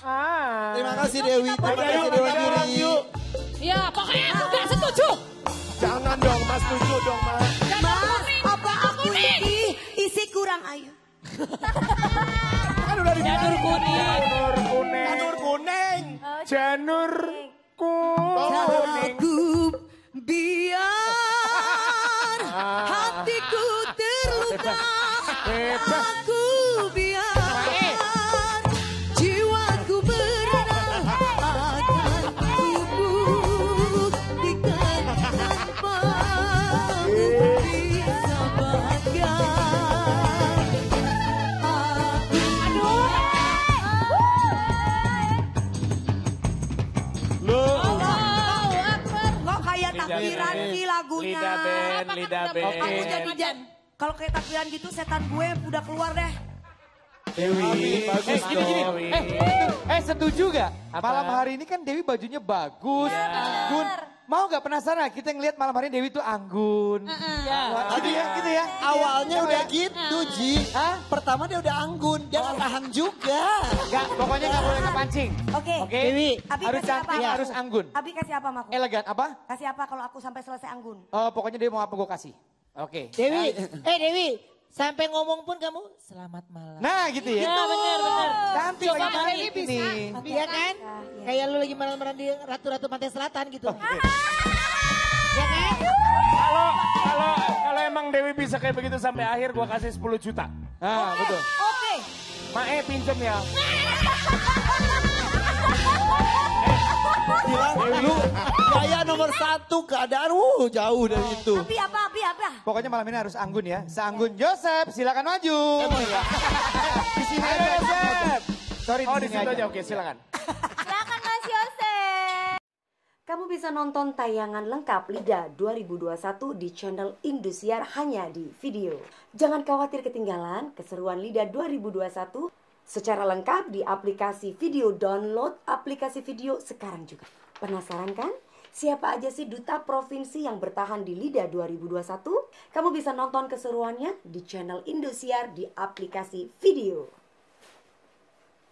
Ah. Terima kasih Dewi. Terima kasih Dewi Giri. yuk. Ya, pokoknya aku gak setuju. Jangan dong, Mas setuju dong, Mas. Mas, apa aku ini isi kurang ayo. Kan udah dibilang. Janur kuning. Janur kuning. Janur kuning. Janur kuning. Aku biar hatiku terluka. Aku biar takbiran sih lagunya? Lidah band, Apa lidah kata- band. Aku jadi jan. Kalau kayak takbiran gitu setan gue udah keluar deh. Dewi, bagus Eh, gini, gini. dong. Eh, eh, setuju gak? Apa? Malam hari ini kan Dewi bajunya bagus. Anggun. Mau gak penasaran kita ngeliat malam hari Dewi tuh anggun. Ya. Wah, Gitu ya, gitu ya. Awalnya Coba udah ya. gitu Ji. Hah? Pertama dia udah anggun. Dia nggak tahan juga. Gak, pokoknya gak boleh kepancing. Oke. Oke? Abi harus kasih apa cantik, sama harus anggun. Abi kasih apa sama aku? Elegan, apa? Kasih apa kalau aku sampai selesai anggun? Oh, pokoknya Dewi mau apa gue kasih. Oke. Dewi, eh Dewi, sampai ngomong pun kamu selamat malam. Nah gitu ya. Ya, benar, benar. Cantik Coba lagi cantik ini ini. Iya kan? Kayak lu lagi malam-malam di ratu-ratu pantai selatan gitu. Iya kan? Kalau kalau kalau emang Dewi bisa kayak begitu sampai akhir gua kasih 10 juta. Nah, betul. Oke. Mae pinjem ya. Bilang lu gaya nomor satu keadaan uh, jauh dari itu. Abi apa? Abi apa? Pokoknya malam ini harus anggun ya. Seanggun Joseph, silakan maju. Di sini aja. Joseph. Sorry, Oh, di sini aja. aja. Oke, silakan. Silakan Mas Yosef. Kamu bisa nonton tayangan lengkap LIDA 2021 di channel Indosiar hanya di video. Jangan khawatir ketinggalan keseruan LIDA 2021 secara lengkap di aplikasi video. Download aplikasi video sekarang juga. Penasaran kan? Siapa aja sih duta provinsi yang bertahan di LIDA 2021? Kamu bisa nonton keseruannya di channel Indosiar di aplikasi video.